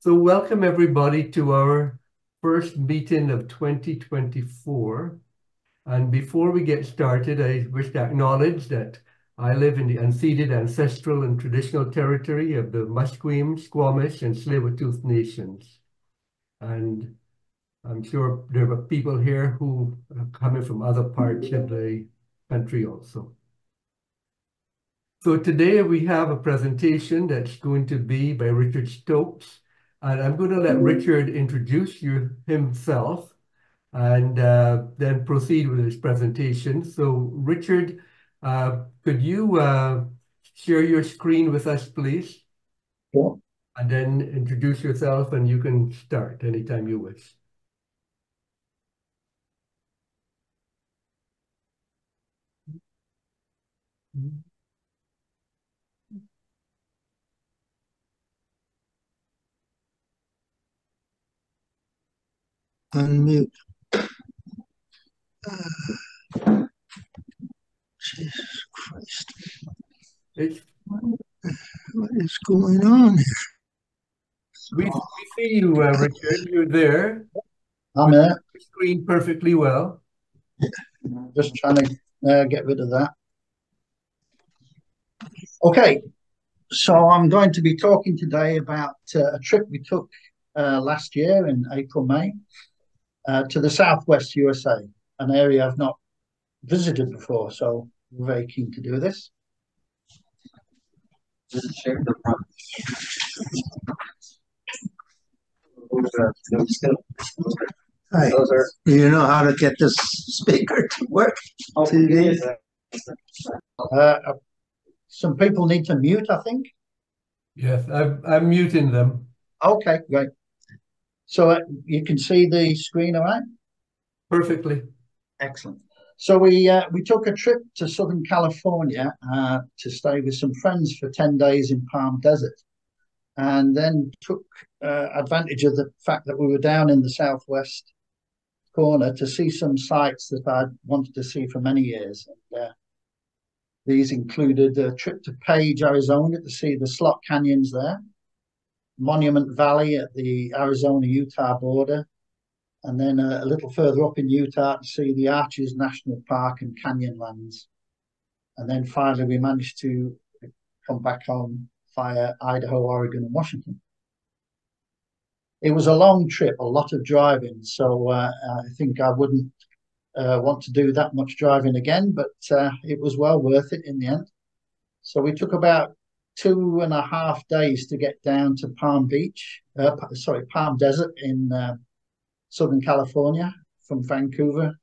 So welcome everybody to our first meeting of 2024. And before we get started, I wish to acknowledge that I live in the unceded ancestral and traditional territory of the Musqueam, Squamish, and Tsleil-Waututh nations. And I'm sure there are people here who are coming from other parts of the country also. So today we have a presentation that's going to be by Richard Stokes. And I'm going to let Richard introduce you himself and uh, then proceed with his presentation. So Richard, uh, could you uh, share your screen with us, please? Sure. And then introduce yourself and you can start anytime you wish. Unmute. Uh, Jesus Christ. It's, What is going on? we, we see you, uh, Richard. You're there. I'm here, Screen perfectly well. just trying to uh, get rid of that. Okay, so I'm going to be talking today about uh, a trip we took uh, last year in April, May, uh, to the Southwest USA, an area I've not visited before, so I'm very keen to do this. Just share the front. Those are, those are- Hi, those are. do you know how to get this speaker to work? oh, TV. yes. Uh, some people need to mute, I think. Yes, I'm, I'm muting them. Okay, great. So uh, you can see the screen, all right? Perfectly. Excellent. So we uh, we took a trip to Southern California uh, to stay with some friends for ten days in Palm Desert, and then took uh, advantage of the fact that we were down in the southwest corner to see some sites that I'd wanted to see for many years. And, uh, these included a trip to Page, Arizona, to see the Slot Canyons there, Monument Valley at the Arizona-Utah border, and then a, a little further up in Utah to see the Arches National Park and Canyonlands. And then finally, we managed to come back home via Idaho, Oregon, and Washington. It was a long trip, a lot of driving, so uh, I think I wouldn't uh, want to do that much driving again, but uh, it was well worth it in the end. So we took about two and a half days to get down to Palm Beach, uh, sorry, Palm Desert in uh, Southern California from Vancouver.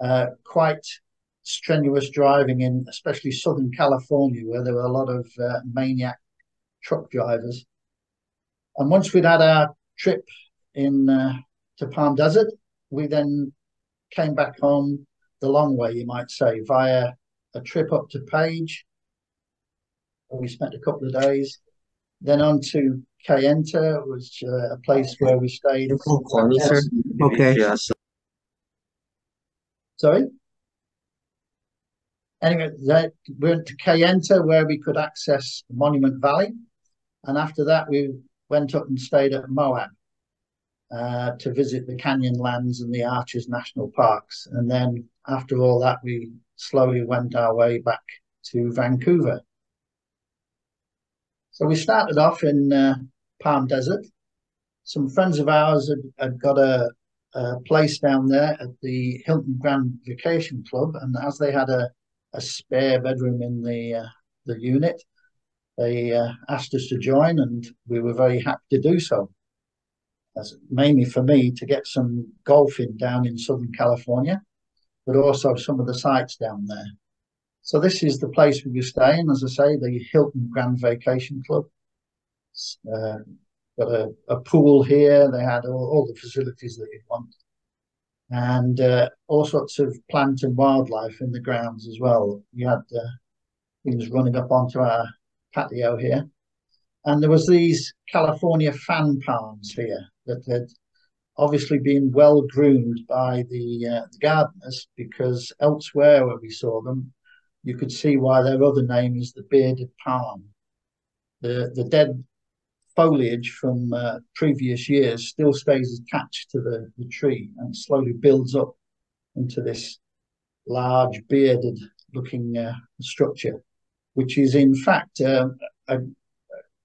Uh, quite strenuous driving in especially Southern California, where there were a lot of uh, maniac truck drivers. And once we'd had our trip in uh, to Palm Desert, we then came back home the long way, you might say, via a trip up to Page. Where We spent a couple of days, then on to Kayenta, which uh, a place where we stayed. Okay. Yes. Sorry. Anyway, that we went to Kayenta where we could access Monument Valley, and after that we went up and stayed at Moab uh, to visit the Canyonlands and the Arches National Parks, and then after all that we slowly went our way back to Vancouver. So we started off in uh, Palm Desert. Some friends of ours had, had got a, a place down there at the Hilton Grand Vacation Club, and as they had a, a spare bedroom in the uh, the unit, they uh, asked us to join, and we were very happy to do so. That's mainly for me to get some golfing down in Southern California, but also some of the sites down there. So this is the place we were staying, as I say, the Hilton Grand Vacation Club. Uh, got a, a pool here. They had all, all the facilities that you'd want, and uh, all sorts of plant and wildlife in the grounds as well. You had uh, things running up onto our patio here, and there was these California fan palms here that had obviously been well groomed by the, uh, the gardeners because elsewhere where we saw them, you could see why their other name is the bearded palm. The the dead foliage from uh, previous years still stays attached to the, the tree and slowly builds up into this large bearded looking uh, structure, which is in fact uh, a,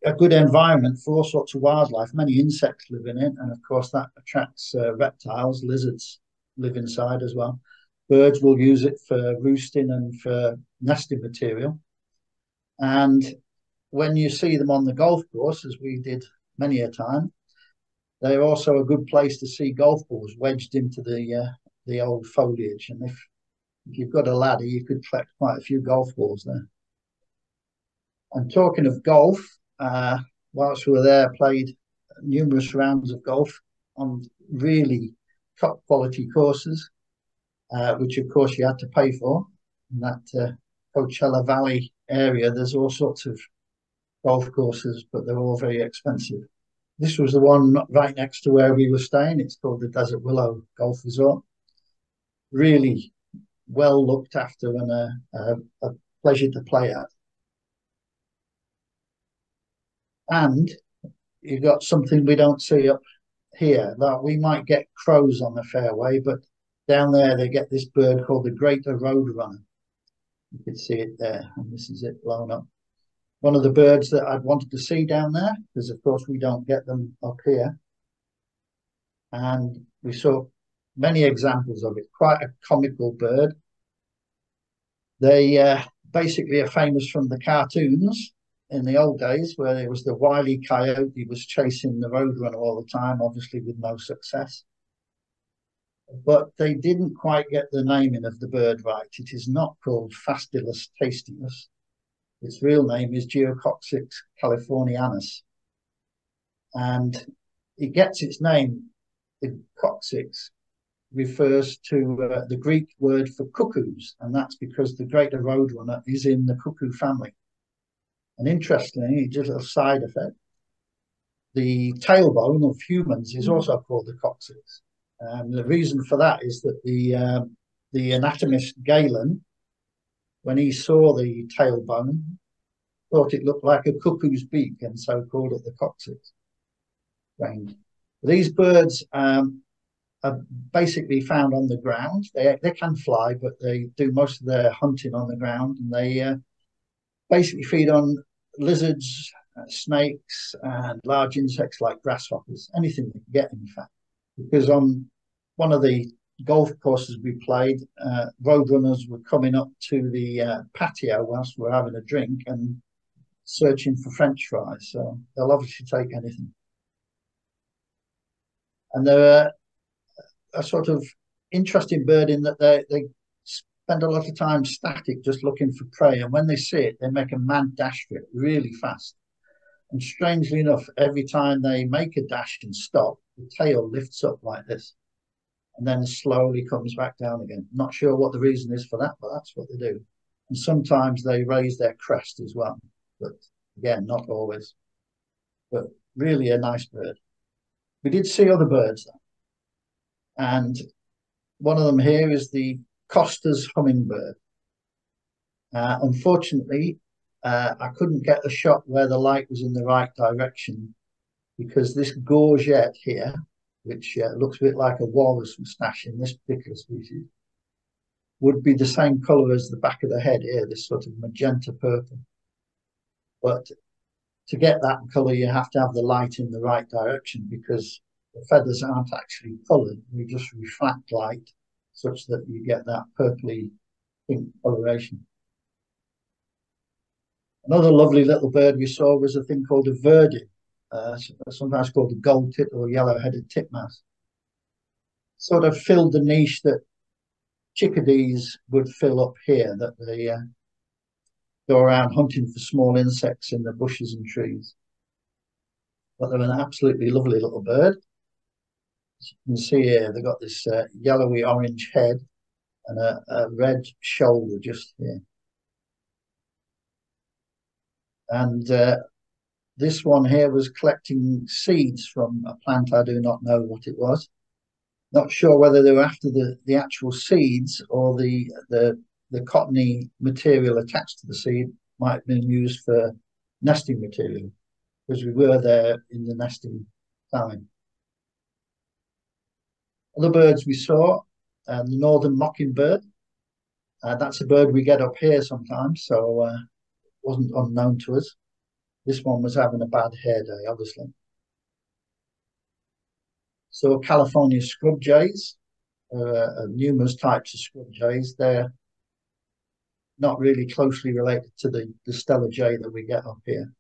a good environment for all sorts of wildlife. Many insects live in it, and of course that attracts uh, reptiles. Lizards live inside as well. Birds will use it for roosting and for nesting material. And when you see them on the golf course, as we did many a time, they're also a good place to see golf balls wedged into the uh, the old foliage. And if, if you've got a ladder, you could collect quite a few golf balls there. And talking of golf, uh, whilst we were there, played numerous rounds of golf on really top quality courses, uh, which of course you had to pay for. In that uh, Coachella Valley area, there's all sorts of golf courses, but they're all very expensive. This was the one right next to where we were staying. It's called the Desert Willow Golf Resort. Really well looked after and a, a, a pleasure to play at. And you've got something we don't see up here. That we might get crows on the fairway, but down there they get this bird called the greater roadrunner. You can see it there, and this is it blown up one of the birds that I'd wanted to see down there, because of course we don't get them up here. And we saw many examples of it, quite a comical bird. They uh, basically are famous from the cartoons in the old days where there was the wily coyote was chasing the roadrunner all the time, obviously with no success. But they didn't quite get the naming of the bird right. It is not called Phastilus tastius. Its real name is Geococcyx californianus. And it gets its name, the coccyx, refers to uh, the Greek word for cuckoos, and that's because the greater roadrunner is in the cuckoo family. And interestingly, just a side effect, the tailbone of humans is also called the coccyx. And the reason for that is that the uh, the anatomist Galen when he saw the tailbone, thought it looked like a cuckoo's beak and so called it the coccyx. Range. These birds um, are basically found on the ground. They, they can fly, but they do most of their hunting on the ground and they uh, basically feed on lizards, uh, snakes, and large insects like grasshoppers, anything they can get, in fact. Because on one of the golf courses we played, uh, roadrunners were coming up to the uh, patio whilst we were having a drink and searching for French fries. So they'll obviously take anything. And they're a sort of interesting bird in that they, they spend a lot of time static just looking for prey. And when they see it, they make a mad dash for it really fast. And strangely enough, every time they make a dash and stop, the tail lifts up like this and then slowly comes back down again. Not sure what the reason is for that, but that's what they do. And sometimes they raise their crest as well, but again, not always. But really a nice bird. We did see other birds though. And one of them here is the Costa's hummingbird. Uh, unfortunately, uh, I couldn't get a shot where the light was in the right direction because this gorget here which uh, looks a bit like a walrus moustache in this particular species, would be the same colour as the back of the head here, this sort of magenta purple. But to get that colour, you have to have the light in the right direction because the feathers aren't actually coloured. They just reflect light such that you get that purpley pink coloration. Another lovely little bird we saw was a thing called a verdin, uh, sometimes called the gold tit or yellow-headed titmouse, sort of filled the niche that chickadees would fill up here, that they uh, go around hunting for small insects in the bushes and trees. But they're an absolutely lovely little bird. As you can see here, they've got this uh, yellowy orange head and a, a red shoulder just here. And uh, this one here was collecting seeds from a plant. I do not know what it was. Not sure whether they were after the, the actual seeds or the, the, the cottony material attached to the seed might have been used for nesting material. because we were there in the nesting time. Other birds we saw, um, the northern mockingbird. Uh, that's a bird we get up here sometimes, so uh, wasn't unknown to us. This one was having a bad hair day, obviously. So California scrub jays, uh, numerous types of scrub jays. They're not really closely related to the, the Steller jay that we get up here.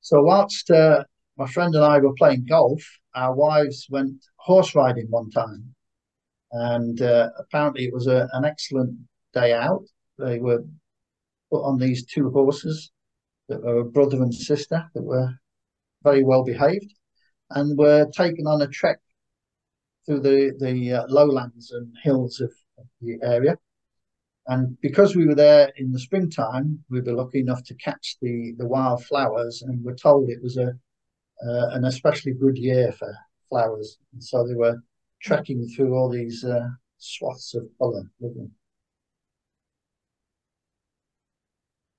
So whilst uh, my friend and I were playing golf, our wives went horse riding one time. And uh, apparently it was a, an excellent day out. They were put on these two horses that were a brother and sister that were very well behaved and were taken on a trek through the, the uh, lowlands and hills of, of the area. And because we were there in the springtime, we were lucky enough to catch the, the wild flowers and were told it was a uh, an especially good year for flowers. And so they were trekking through all these uh, swaths of colour.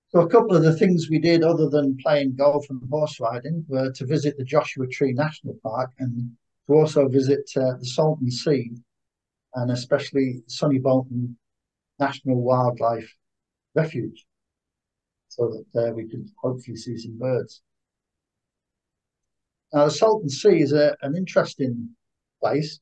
So a couple of the things we did other than playing golf and horse riding were to visit the Joshua Tree National Park and to also visit uh, the Salton Sea and especially Sonny Bono National Wildlife Refuge so that uh, we could hopefully see some birds. Now, the Salton Sea is a, an interesting place.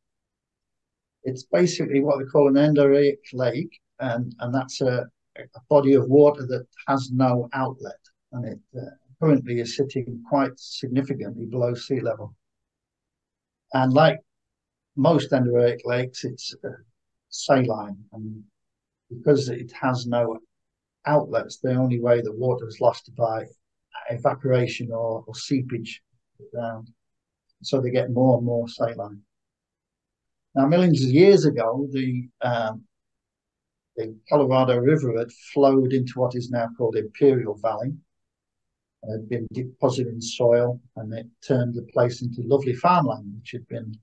It's basically what they call an endorheic lake, and, and that's a, a body of water that has no outlet, and it uh, currently is sitting quite significantly below sea level. And like most endorheic lakes, it's uh, saline, and because it has no outlets, the only way the water is lost is by evaporation or, or seepage down. So they get more and more saline. Now, millions of years ago, the um, the Colorado River had flowed into what is now called Imperial Valley. It had been depositing soil and it turned the place into lovely farmland, which had been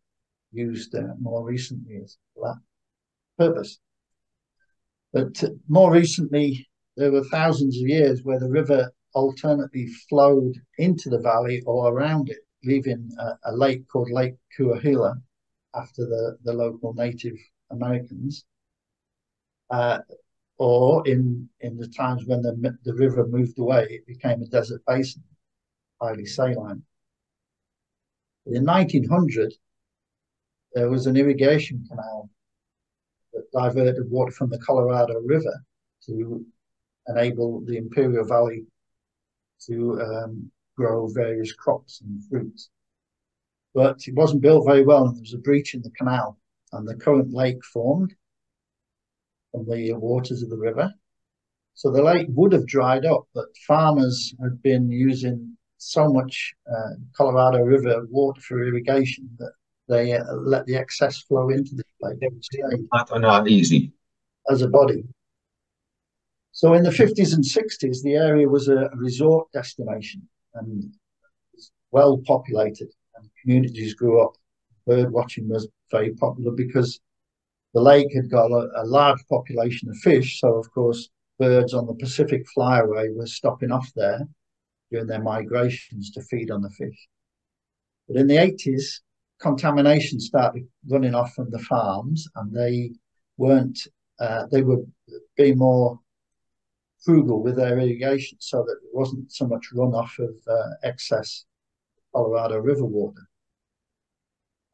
used uh, more recently for that purpose. But more recently, there were thousands of years where the river alternately flowed into the valley or around it, leaving a, a lake called Lake Cahuilla after the, the local Native Americans. Uh, or in in the times when the the river moved away, it became a desert basin, highly saline. In 1900, there was an irrigation canal that diverted water from the Colorado River to enable the Imperial Valley to um, grow various crops and fruits. But it wasn't built very well, and there was a breach in the canal, and the current lake formed from the waters of the river. So the lake would have dried up, but farmers had been using so much uh, Colorado River water for irrigation that they uh, let the excess flow into the lake. Not, not easy. As a body. So in the 50s and 60s, the area was a resort destination and well populated, and communities grew up. Bird watching was very popular because the lake had got a, a large population of fish. So, of course, birds on the Pacific Flyway were stopping off there during their migrations to feed on the fish. But in the 80s, contamination started running off from the farms, and they weren't. Uh, they were being more frugal with their irrigation so that there wasn't so much runoff of uh, excess Colorado River water.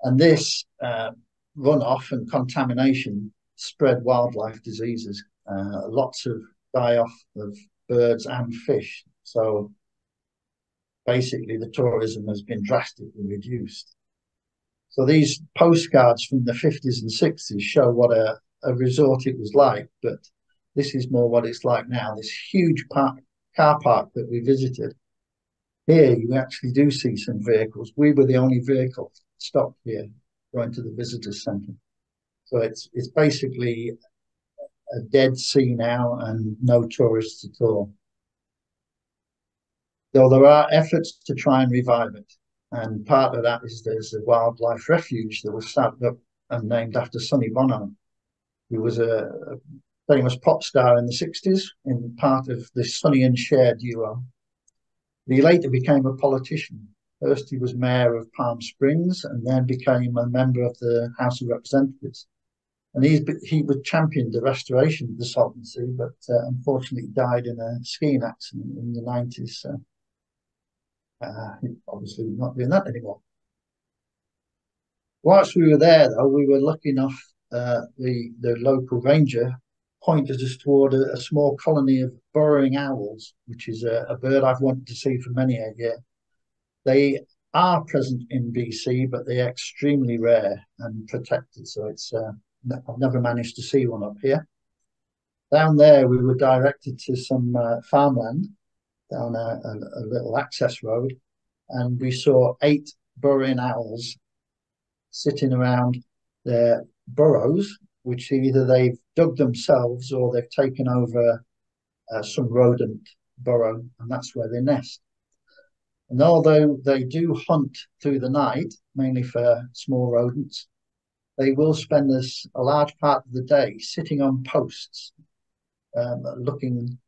And this uh, runoff and contamination spread wildlife diseases. Uh, lots of die off of birds and fish. So basically, the tourism has been drastically reduced. So these postcards from the 50s and 60s show what a, a resort it was like, but this is more what it's like now. This huge park, car park that we visited. Here, you actually do see some vehicles. We were the only vehicle stopped here going to the visitors centre. So it's it's basically a dead sea now and no tourists at all. Though there are efforts to try and revive it. And part of that is there's a wildlife refuge that was started up and named after Sonny Bono, who was a, famous pop star in the 60s in part of the Sonny and Cher duo. He later became a politician. First, he was mayor of Palm Springs and then became a member of the House of Representatives. And he's, he would champion the restoration of the Sea, but uh, unfortunately died in a skiing accident in the 90s. So uh, obviously not doing that anymore. Whilst we were there, though, we were lucky enough, uh, the, the local ranger pointed us toward a, a, small colony of burrowing owls, which is a, a, bird I've wanted to see for many a year. They are present in BC, but they are extremely rare and protected. So it's uh, I've never managed to see one up here. Down there, we were directed to some uh, farmland down a, a, a little access road, and we saw eight burrowing owls sitting around their burrows, which either they've dug themselves or they've taken over uh, some rodent burrow, and that's where they nest. And although they do hunt through the night, mainly for small rodents, they will spend this a large part of the day sitting on posts, um, looking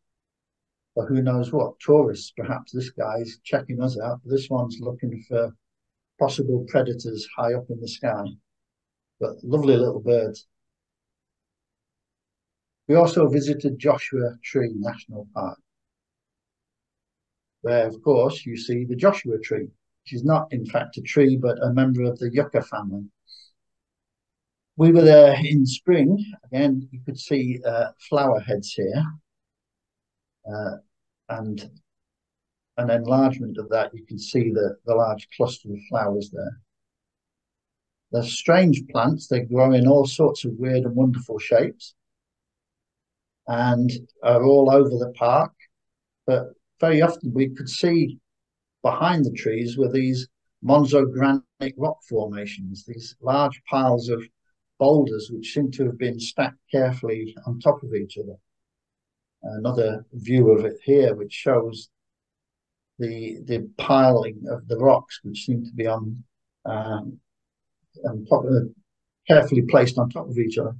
for who knows what tourists. Perhaps this guy's checking us out. This one's looking for possible predators high up in the sky. But lovely little birds. We also visited Joshua Tree National Park, where, of course, you see the Joshua tree, which is not, in fact, a tree, but a member of the yucca family. We were there in spring. Again, you could see uh, flower heads here. Uh, and an enlargement of that, you can see the, the large cluster of flowers there. They're strange plants. They grow in all sorts of weird and wonderful shapes and are all over the park. But very often we could see behind the trees were these monzogranite rock formations, these large piles of boulders which seem to have been stacked carefully on top of each other. Another view of it here, which shows the the piling of the rocks, which seem to be on um, on top of, carefully placed on top of each other.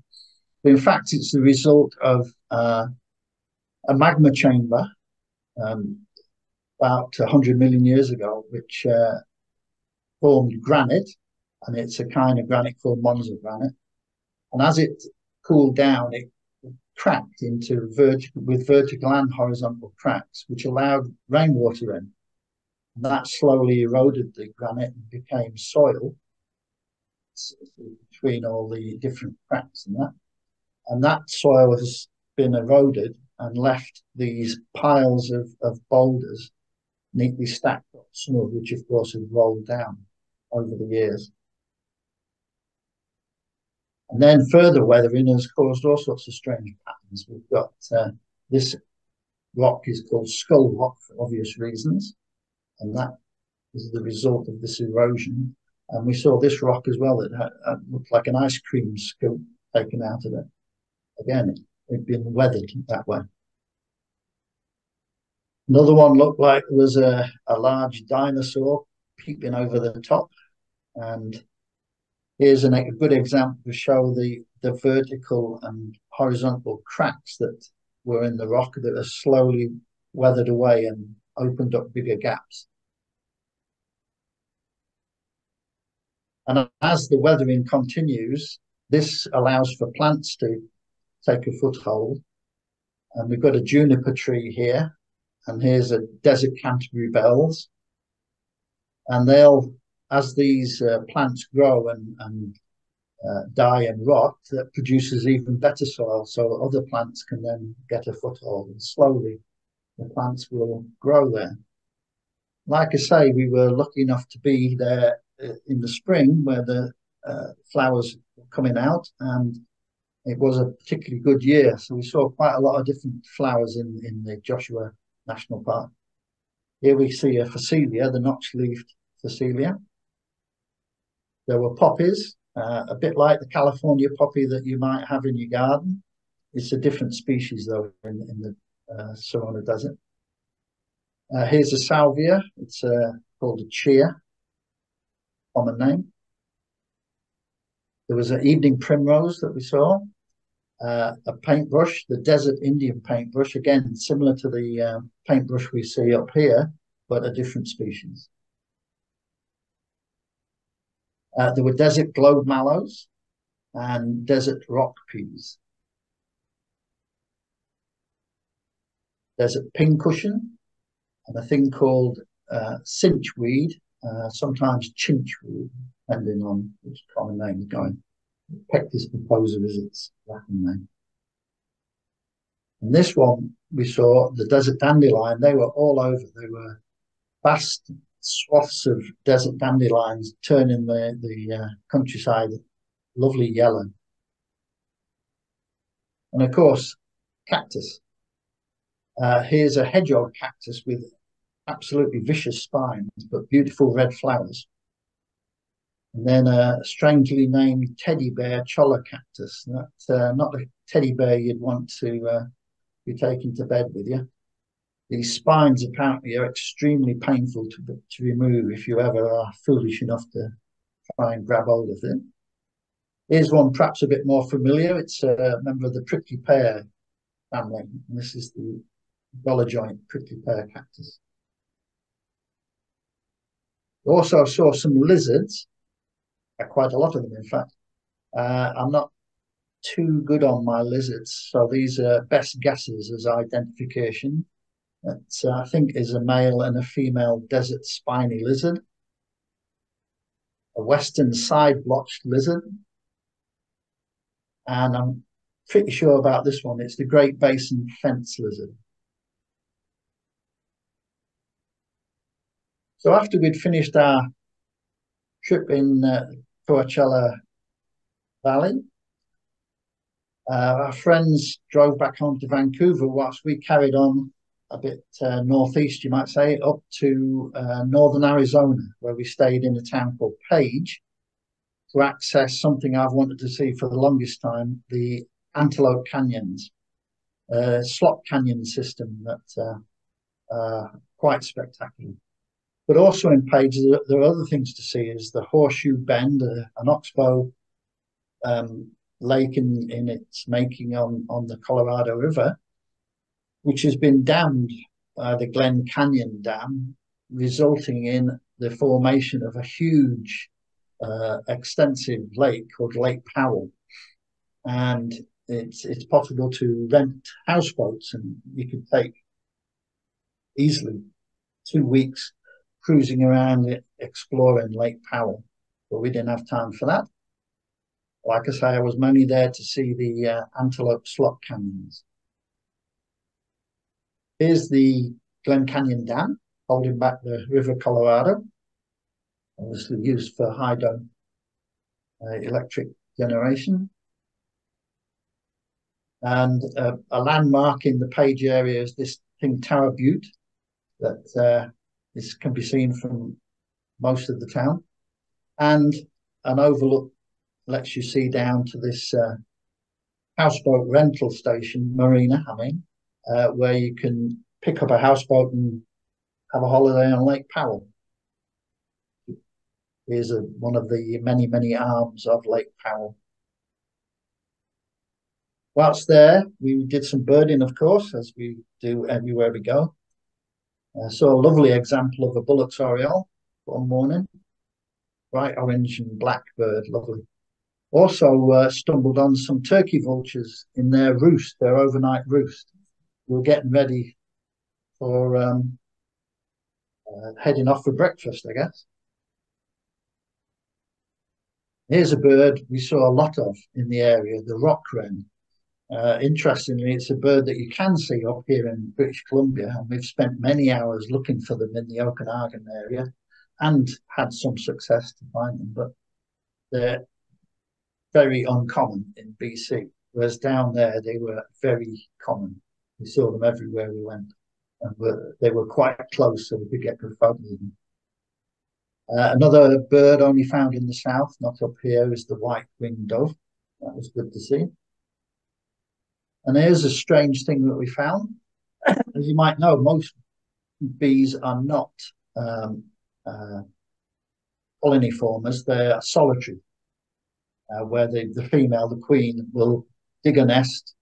But in fact, it's the result of uh, a magma chamber um, about 100 million years ago, which uh, formed granite, and it's a kind of granite called monzogranite. And as it cooled down, it cracked into vertical with vertical and horizontal cracks, which allowed rainwater in. And that slowly eroded the granite and became soil between all the different cracks and that. And that soil has been eroded and left these piles of, of boulders neatly stacked up, some of which, of course, have rolled down over the years. And then further weathering has caused all sorts of strange patterns. We've got uh, this rock is called skull rock for obvious reasons, and that is the result of this erosion. And we saw this rock as well had, had looked like an ice cream scoop taken out of it. Again, had been weathered that way. Another one looked like there was a, a large dinosaur peeping over the top, and Here's an, a good example to show the, the vertical and horizontal cracks that were in the rock that are slowly weathered away and opened up bigger gaps. And as the weathering continues, this allows for plants to take a foothold. And we've got a juniper tree here, and here's a desert Canterbury bells. And they'll as these uh, plants grow and, and uh, die and rot, that produces even better soil. So other plants can then get a foothold and slowly the plants will grow there. Like I say, we were lucky enough to be there uh, in the spring where the uh, flowers were coming out and it was a particularly good year. So we saw quite a lot of different flowers in, in the Joshua National Park. Here we see a phacelia, the notch-leaved phacelia. There were poppies, uh, a bit like the California poppy that you might have in your garden. It's a different species, though, in, in the uh, Sonora Desert. Uh, here's a salvia. It's uh, called a chia, common name. There was an evening primrose that we saw. Uh, a paintbrush, the desert Indian paintbrush, again, similar to the uh, paintbrush we see up here, but a different species. Uh, there were desert globe mallows and desert rock peas. Desert pincushion and a thing called uh, cinchweed, uh, sometimes chinchweed, depending on which common name is going. Pectis papposa is its Latin name. And this one we saw, the desert dandelion, they were all over. They were vast swaths of desert dandelions turning the, the uh, countryside lovely yellow. And of course, cactus. Uh, here's a hedgehog cactus with absolutely vicious spines, but beautiful red flowers. And then a strangely named teddy bear cholla cactus. Uh, not a teddy bear you'd want to uh, be taken to bed with you. These spines apparently are extremely painful to, to remove if you ever are foolish enough to try and grab hold of them. Here's one perhaps a bit more familiar. It's a member of the prickly pear family. And this is the dollar joint prickly pear cactus. Also saw some lizards, quite a lot of them, in fact. Uh, I'm not too good on my lizards, so these are best guesses as identification. That uh, I think is a male and a female desert spiny lizard, a western side blotched lizard, and I'm pretty sure about this one. It's the Great Basin fence lizard. So after we'd finished our trip in uh, Coachella Valley, uh, our friends drove back home to Vancouver whilst we carried on a bit uh, northeast, you might say, up to uh, northern Arizona, where we stayed in a town called Page to access something I've wanted to see for the longest time the Antelope Canyons, uh, slot canyon system that uh, quite spectacular. But also in Page, there are other things to see. Is the Horseshoe Bend, uh, an oxbow um, lake in, in its making on, on the Colorado River, which has been dammed by the Glen Canyon Dam, resulting in the formation of a huge, uh, extensive lake called Lake Powell. And it's it's possible to rent houseboats, and you could take easily two weeks cruising around exploring Lake Powell, but we didn't have time for that. Like I say, I was mainly there to see the uh, Antelope Slot Canyons. Here's the Glen Canyon Dam holding back the River Colorado, obviously used for hydro uh, electric generation. And uh, a landmark in the Page area is this thing, Tower Butte, that uh, this can be seen from most of the town. And an overlook lets you see down to this uh, houseboat rental station, marina, mean, uh, where you can pick up a houseboat and have a holiday on Lake Powell. Here's a, one of the many, many arms of Lake Powell. Whilst there, we did some birding, of course, as we do everywhere we go. I saw a lovely example of a Bullock's oriole one morning. Bright orange and black bird, lovely. Also uh, stumbled on some turkey vultures in their roost, their overnight roost. We were getting ready for um, uh, heading off for breakfast, I guess. Here's a bird we saw a lot of in the area, the rock wren. Uh, interestingly, it's a bird that you can see up here in British Columbia, and we've spent many hours looking for them in the Okanagan area and had some success to find them, but they're very uncommon in BC, whereas down there they were very common. We saw them everywhere we went, and were, they were quite close, so we could get good photos of them. Uh, another bird only found in the south, not up here, is the white-winged dove. That was good to see. And here's a strange thing that we found. As you might know, most bees are not um, uh, colony formers, they're solitary, uh, where the, the female, the queen, will dig a nest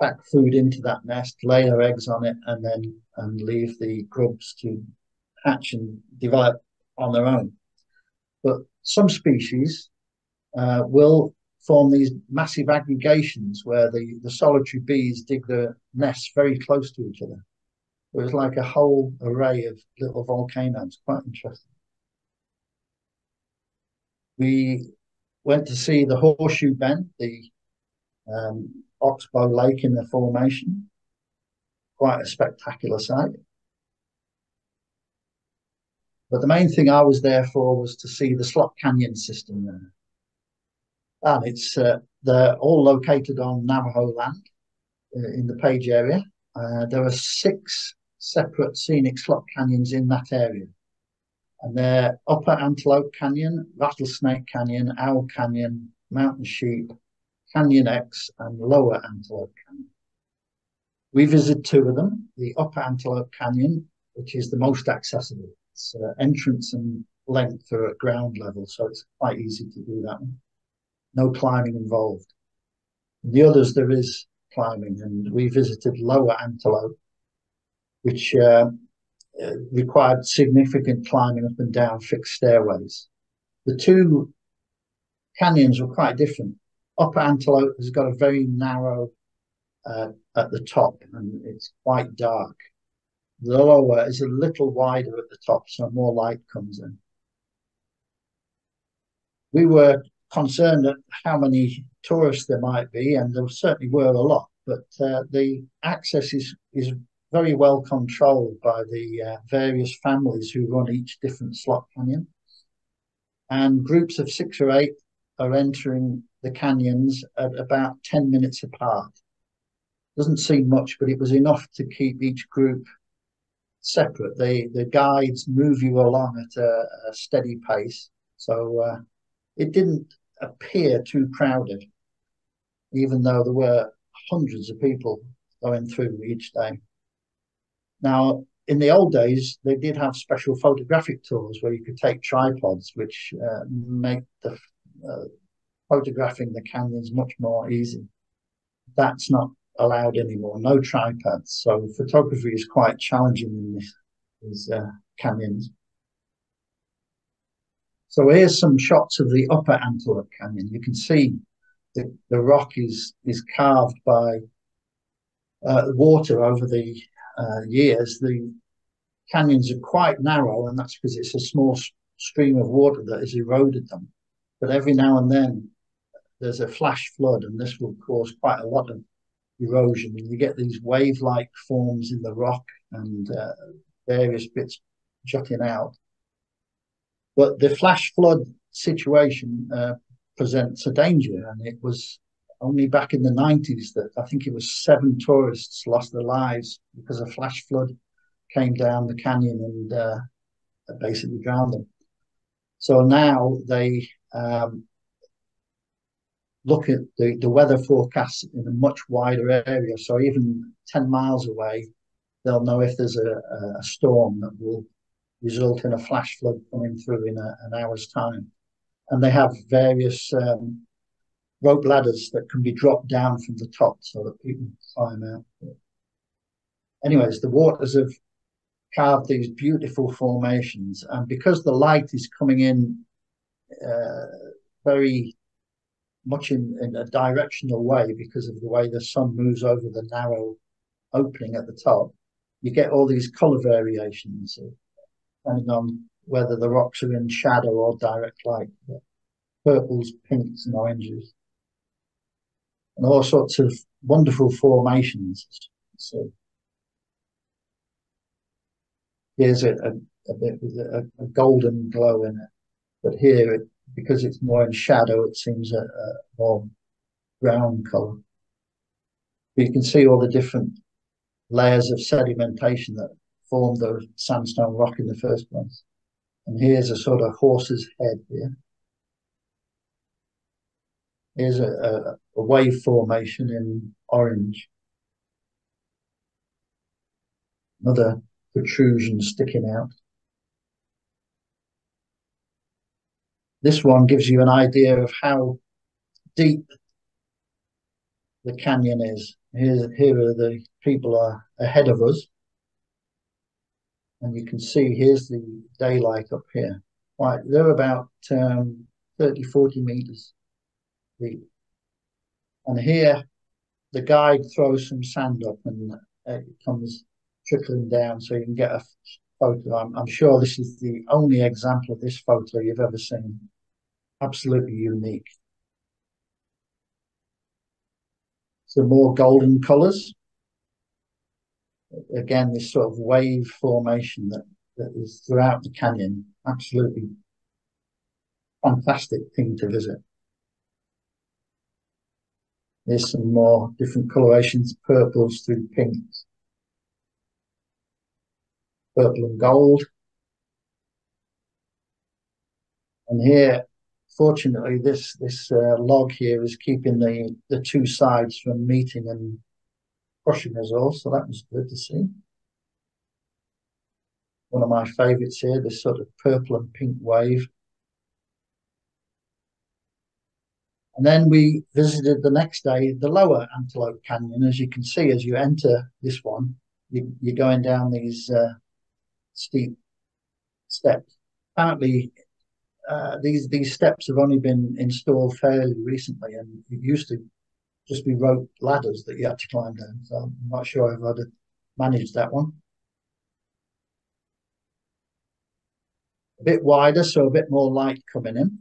pack food into that nest, lay her eggs on it, and then and leave the grubs to hatch and develop on their own. But some species uh, will form these massive aggregations where the, the solitary bees dig their nests very close to each other. It was like a whole array of little volcanoes, quite interesting. We went to see the Horseshoe Bend, the um, Oxbow Lake in the formation. Quite a spectacular sight. But the main thing I was there for was to see the Slot Canyon system there. And it's uh, they're all located on Navajo land uh, in the Page area. Uh, there are six separate scenic slot canyons in that area. And they're Upper Antelope Canyon, Rattlesnake Canyon, Owl Canyon, Mountain Sheep, Canyon X, and Lower Antelope Canyon. We visited two of them, the Upper Antelope Canyon, which is the most accessible. It's uh, entrance and length are at ground level, so it's quite easy to do that one. No climbing involved. The others, there is climbing, and we visited Lower Antelope, which uh, required significant climbing up and down fixed stairways. The two canyons were quite different. Upper Antelope has got a very narrow uh, at the top and it's quite dark. The lower is a little wider at the top, so more light comes in. We were concerned at how many tourists there might be, and there certainly were a lot, but uh, the access is, is very well controlled by the uh, various families who run each different slot canyon. And groups of six or eight are entering the canyons at about 10 minutes apart. Doesn't seem much, but it was enough to keep each group separate. The, the guides move you along at a, a steady pace. So uh, it didn't appear too crowded, even though there were hundreds of people going through each day. Now, in the old days, they did have special photographic tools where you could take tripods, which uh, make the uh, photographing the canyons much more easy. That's not allowed anymore. No tripods, so photography is quite challenging in this, these uh, canyons. So here's some shots of the upper Antelope Canyon. You can see the, the rock is is carved by uh, water over the uh, years, the canyons are quite narrow, and that's because it's a small stream of water that has eroded them. But every now and then, there's a flash flood, and this will cause quite a lot of erosion. And you get these wave-like forms in the rock and uh, various bits jutting out. But the flash flood situation uh, presents a danger, and it was only back in the 90s that I think it was seven tourists lost their lives because a flash flood came down the canyon and uh, basically drowned them. So now they um, look at the, the weather forecast in a much wider area. So even 10 miles away, they'll know if there's a, a storm that will result in a flash flood coming through in a, an hour's time. And they have various um, rope ladders that can be dropped down from the top so that people climb out. Anyways, the waters have carved these beautiful formations, and because the light is coming in uh, very much in, in, a directional way because of the way the sun moves over the narrow opening at the top, you get all these color variations depending on whether the rocks are in shadow or direct light. Purples, pinks, and oranges and all sorts of wonderful formations. So here's a, a, a bit with a, a, golden glow in it, but here, it, because it's more in shadow, it seems a, a more brown color. But you can see all the different layers of sedimentation that formed the sandstone rock in the first place. And here's a sort of horse's head here. Here's a, a, a wave formation in orange. Another protrusion sticking out. This one gives you an idea of how deep the canyon is. Here, here are the people are ahead of us. And you can see here's the daylight up here. Right, they're about um, 30, 40 meters deep. And here the guide throws some sand up and it comes trickling down so you can get a photo. I'm, I'm sure this is the only example of this photo you've ever seen. Absolutely unique. Some more golden colors. Again, this sort of wave formation that, that is throughout the canyon. Absolutely fantastic thing to visit. There's some more different colorations, purples through pinks. Purple and gold. And here, fortunately, this this uh, log here is keeping the, the two sides from meeting and crushing us all, so that was good to see. One of my favourites here, this sort of purple and pink wave. And then we visited the next day the lower Antelope Canyon. As you can see, as you enter this one, you, are going down these uh, steep steps. Apparently, uh, these these steps have only been installed fairly recently, and it used to just be rope ladders that you had to climb down. So I'm not sure if I'd have managed that one. A bit wider, so a bit more light coming in.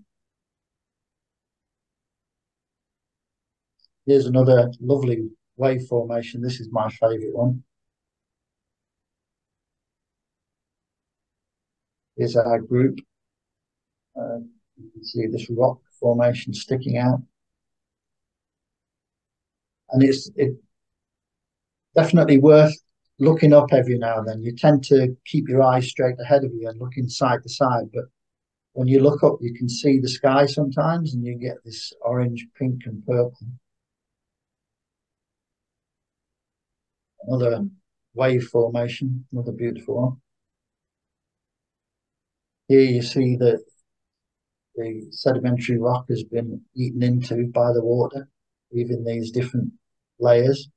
Here's another lovely wave formation. This is my favorite one. Here's our group. Uh, you can see this rock formation sticking out. And it's it definitely worth looking up every now and then. You tend to keep your eyes straight ahead of you and looking side to side, but when you look up, you can see the sky sometimes and you get this orange, pink, and purple. Another wave formation, another beautiful one. Here you see that the sedimentary rock has been eaten into by the water, leaving these different layers.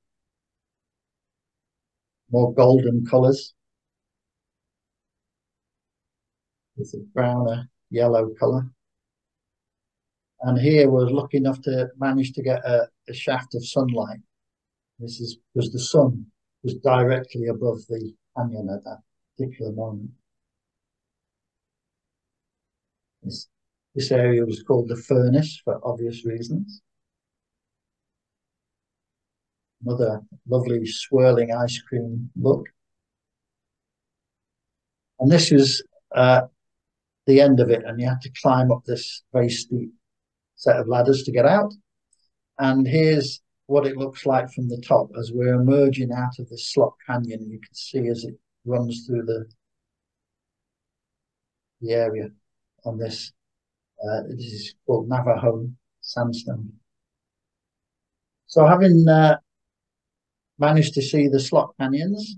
More golden colours. With a browner yellow colour. And here we're lucky enough to manage to get a, a shaft of sunlight. This is because the sun was directly above the canyon at that particular moment. This, this area was called the furnace for obvious reasons. Another lovely swirling ice cream look. And this was uh, the end of it, and you had to climb up this very steep set of ladders to get out. And here's what it looks like from the top as we're emerging out of the slot canyon. You can see as it runs through the the area on this. Uh, this is called Navajo sandstone. So having uh, managed to see the slot canyons,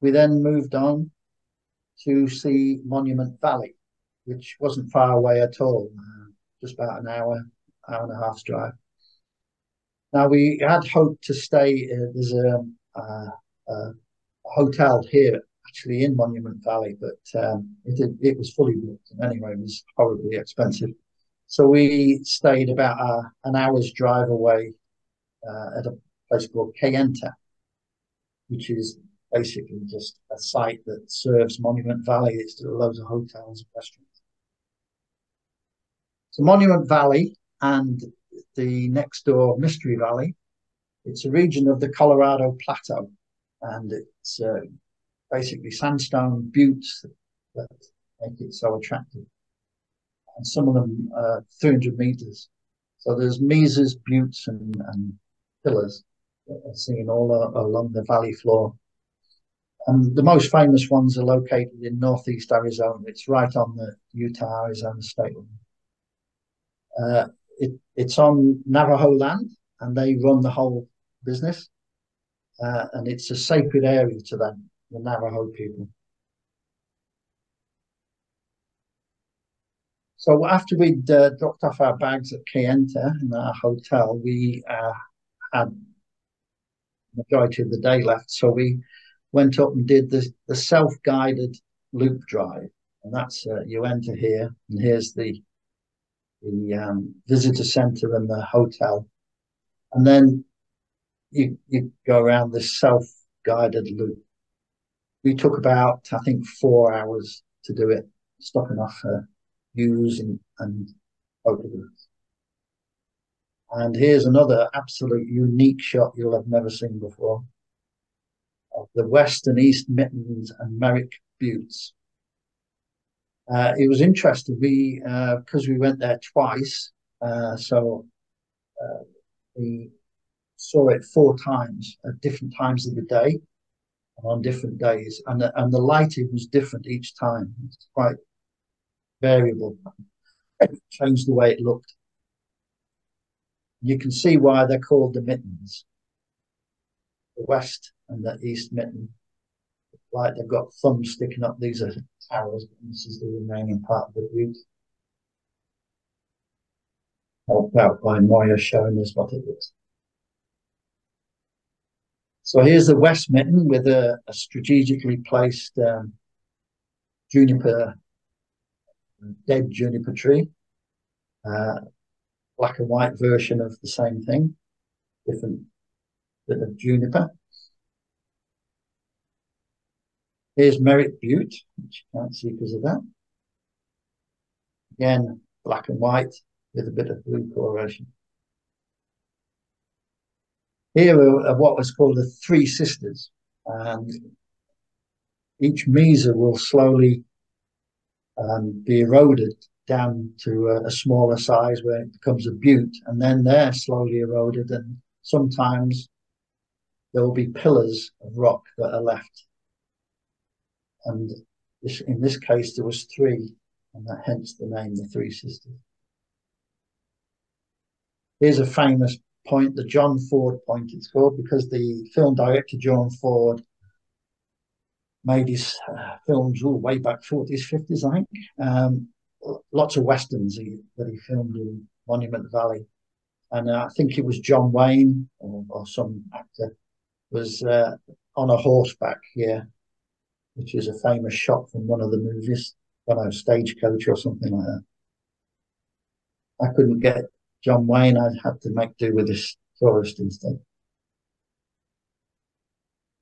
we then moved on to see Monument Valley, which wasn't far away at all, uh, just about an hour, hour and a half's drive. Now we had hoped to stay. Uh, there's a, uh, a, hotel here, actually in Monument Valley, but um, it it was fully booked, and anyway, it was horribly expensive. So we stayed about uh, an hour's drive away uh, at a place called Kayenta, which is basically just a site that serves Monument Valley. It's loads of hotels and restaurants. So Monument Valley and the next door Mystery Valley. It's a region of the Colorado Plateau, and it's uh, basically sandstone buttes that make it so attractive. And some of them are 300 meters. So there's mesas, buttes, and, and pillars seen all uh, along the valley floor. And the most famous ones are located in northeast Arizona. It's right on the Utah Arizona state line. Uh, it, it's on Navajo land and they run the whole business. Uh, and it's a sacred area to them, the Navajo people. So after we'd uh, dropped off our bags at Kayenta in our hotel, we uh, had majority of the day left. So we went up and did the, the self-guided loop drive. And that's, uh, you enter here and here's the, the um, visitor center and the hotel. And then you, you go around this self-guided loop. We took about, I think, four hours to do it, stopping off uh, views and, and photographs. And here's another absolute unique shot you'll have never seen before of the West and East Mittens and Merrick Buttes. Uh, it was interesting. We because uh, we went there twice, uh, so uh, we saw it four times at different times of the day and on different days, and the, and the lighting was different each time. It's quite variable. It changed the way it looked. You can see why they're called the mittens. The west and the east mitten. Like they've got thumbs sticking up. These are towers. This is the remaining part of the butte. Helped out by Moya showing us what it is. So here's the west mitten with a, a strategically placed um, juniper, dead juniper tree. Uh, black and white version of the same thing, different bit of juniper. Here's Merrick Butte, which you can't see because of that. Again, black and white with a bit of blue coloration. Here are what was called the Three Sisters, and each mesa will slowly um, be eroded down to a, a, smaller size where it becomes a butte, and then they're slowly eroded, and sometimes there will be pillars of rock that are left. And this, in this case, there was three, and that hence the name, the Three Sisters. Here's a famous point, the John Ford point it's called, because the film director John Ford made his uh, films all way back 40s, 50s, I think. Um, lots of westerns he, that he filmed in Monument Valley, and uh, I think it was John Wayne or, or some actor was uh, on a horseback here, which is a famous shot from one of the movies. I know, Stagecoach or something like that. I couldn't get John Wayne. I had to make do with this tourist instead.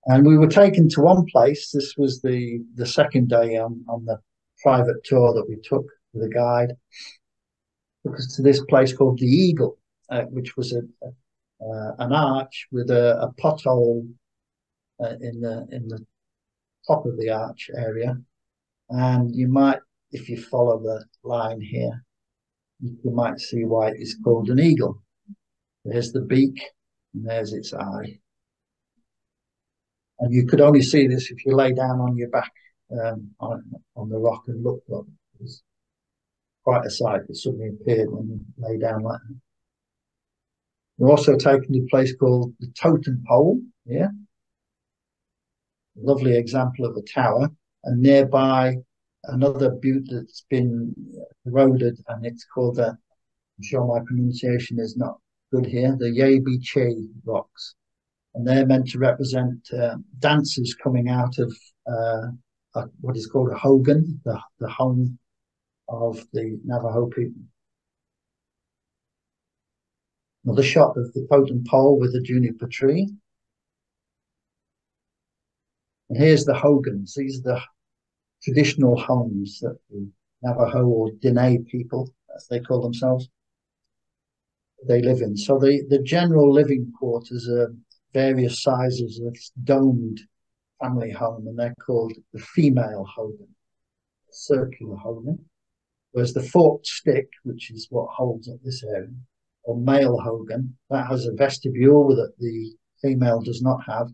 And we were taken to one place. This was the the second day on, on the private tour that we took a guide. Took us to this place called the Eagle, uh, which was a, uh, an arch with a, a pothole uh, in the in the top of the arch area, and you might, if you follow the line here, you might see why it is called an eagle. There's the beak, and there's its eye. And you could only see this if you lay down on your back um, on, on the rock and looked up quite a sight that suddenly appeared when you lay down like that. We're also taking to a place called the Totem Pole here. Lovely example of a tower. And nearby another butte that's been eroded and it's called the, I'm sure my pronunciation is not good here, the Yei Bi Chei rocks. And they're meant to represent uh, dancers coming out of uh, a, what is called a hogan, the, the home of the Navajo people. Another shot of the totem pole with the juniper tree. And here's the hogans. These are the traditional homes that the Navajo or Diné people, as they call themselves, they live in. So the, the general living quarters are various sizes of domed family home, and they're called the female hogan, circular hogan. Whereas the forked stick, which is what holds up this area, or male hogan, that has a vestibule that the female does not have.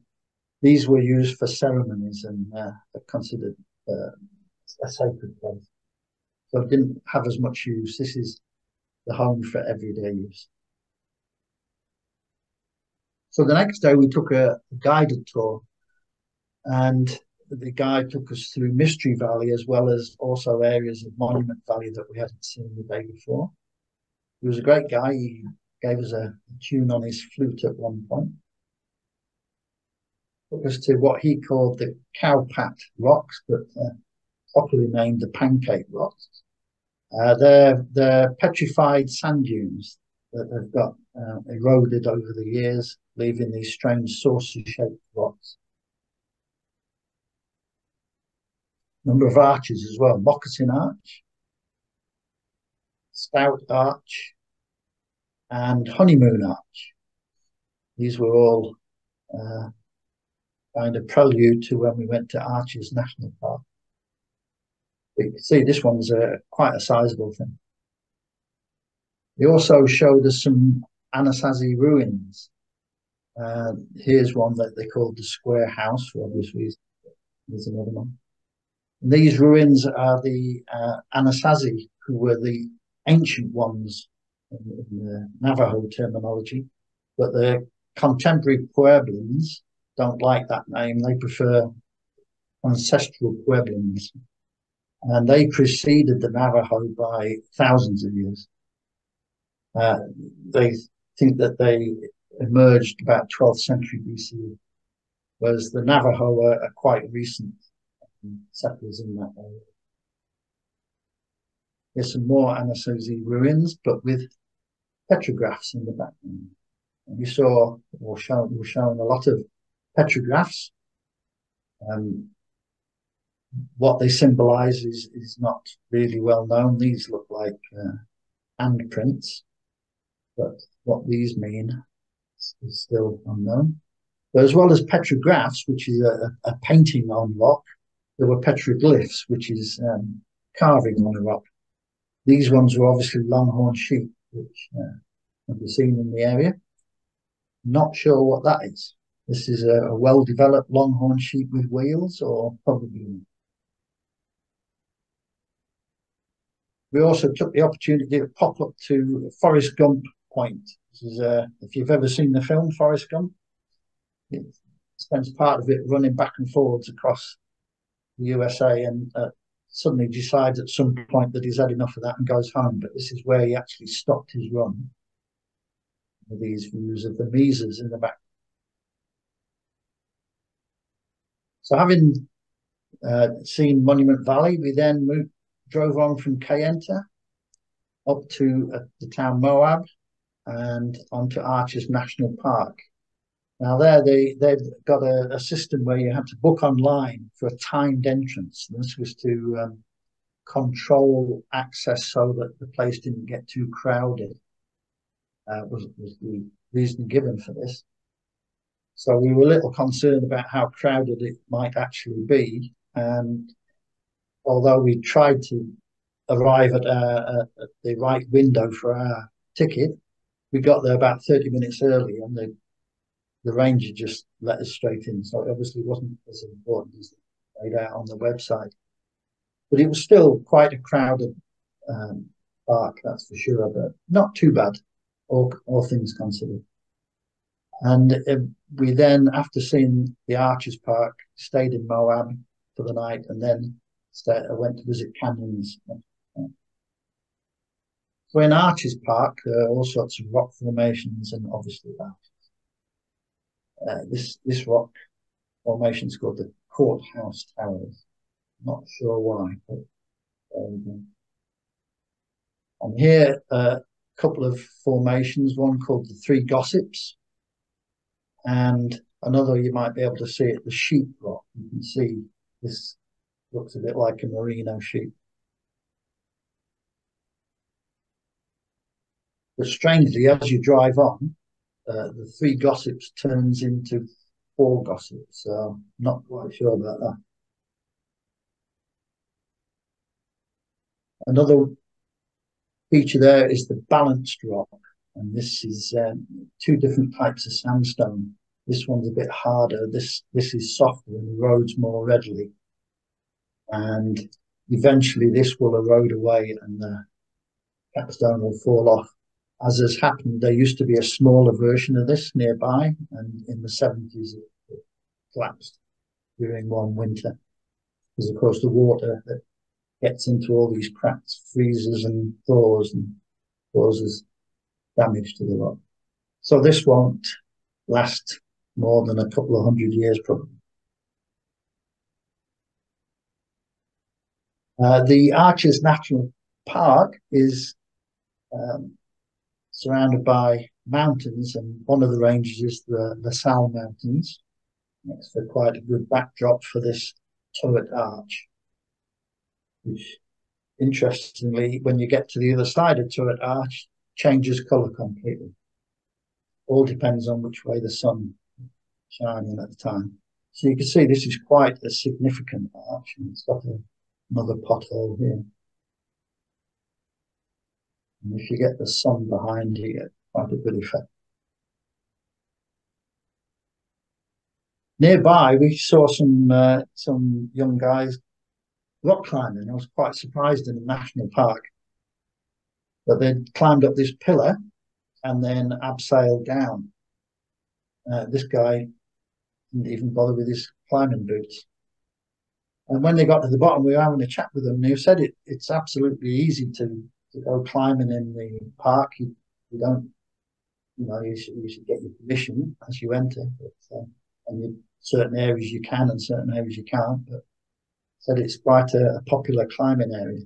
These were used for ceremonies and uh, are considered uh, a sacred place. So it didn't have as much use. This is the home for everyday use. So the next day we took a guided tour and the guide took us through Mystery Valley as well as also areas of Monument Valley that we hadn't seen the day before. He was a great guy. He gave us a, tune on his flute at one point. took us to what he called the Cowpat rocks, but uh, named the Pancake rocks. Uh, they're, they're petrified sand dunes that have got uh, eroded over the years, leaving these strange saucer-shaped rocks. Number of arches as well, Moccasin Arch, Stout Arch, and Honeymoon Arch. These were all uh, kind of prelude to when we went to Arches National Park. You can see this one's a, quite a sizable thing. He also showed us some Anasazi ruins. Uh, here's one that they called the Square House for obvious reasons. There's another one. These ruins are the uh, Anasazi, who were the ancient ones in, in the Navajo terminology, but the contemporary Puebloans don't like that name. They prefer ancestral Puebloans. And they preceded the Navajo by thousands of years. Uh, they think that they emerged about 12th century BC, whereas the Navajo are, are quite recent settlers in that area. There's some more Anasazi ruins, but with petrographs in the background. And we saw, or shown, we were shown a lot of petrographs. Um, what they symbolize is, is not really well known. These look like uh, handprints, but what these mean is still unknown. But as well as petrographs, which is a, a painting on rock, there were petroglyphs, which is um, carving on a rock. These ones were obviously longhorn sheep, which uh, can be seen in the area. Not sure what that is. This is a, a well-developed longhorn sheep with wheels, or probably. We also took the opportunity to pop up to Forrest Gump Point. This is, uh, if you've ever seen the film Forrest Gump, it spends part of it running back and forwards across USA and uh, suddenly decides at some point that he's had enough of that and goes home. But this is where he actually stopped his run. With these views of the mesas in the back. So having uh, seen Monument Valley, we then moved, drove on from Kayenta up to uh, the town Moab and onto Arches National Park. Now there they they've got a, a, system where you had to book online for a timed entrance. And this was to um, control access so that the place didn't get too crowded. Uh, was was the reason given for this. So we were a little concerned about how crowded it might actually be, and although we tried to arrive at, uh, at the right window for our ticket, we got there about 30 minutes early and the the ranger just let us straight in. So it obviously wasn't as important as laid out on the website. But it was still quite a crowded um, park, that's for sure, but not too bad, all, all things considered. And uh, we then, after seeing the Arches Park, stayed in Moab for the night and then stayed, I went to visit canyons. So in Arches Park, there are all sorts of rock formations and obviously that. Uh, this this rock formation is called the Courthouse Towers. Not sure why, but um, and here a uh, couple of formations. One called the Three Gossips, and another you might be able to see it, the Sheep Rock. You can see this looks a bit like a merino sheep. But strangely, as you drive on, uh, the three gossips turns into four gossips. So I'm not quite sure about that. Another feature there is the balanced rock. And this is um, two different types of sandstone. This one's a bit harder. This this is softer and erodes more readily. And eventually this will erode away and the capstone will fall off as has happened, there used to be a smaller version of this nearby, and in the 70s it collapsed during one winter. Because, of course, the water that gets into all these cracks freezes and thaws and causes damage to the rock. So this won't last more than a couple of hundred years probably. Uh, the Arches National Park is um, surrounded by mountains, and one of the ranges is the La Sal Mountains. It's for quite a good backdrop for this turret arch. Which, interestingly, when you get to the other side of turret arch, changes colour completely. All depends on which way the sun shining at the time. So you can see this is quite a significant arch, and it's got another pothole here. And if you get the sun behind you, get quite a good effect. Nearby, we saw some uh, some young guys rock climbing. I was quite surprised in the national park that they'd climbed up this pillar and then abseiled down. Uh, this guy didn't even bother with his climbing boots. And when they got to the bottom, we were having a chat with them. And they said it, it's absolutely easy to, to go climbing in the park. You, you don't, you know, you should, you should get your permission as you enter. But, uh, and you, certain areas you can and certain areas you can't. But said it's quite a, a popular climbing area.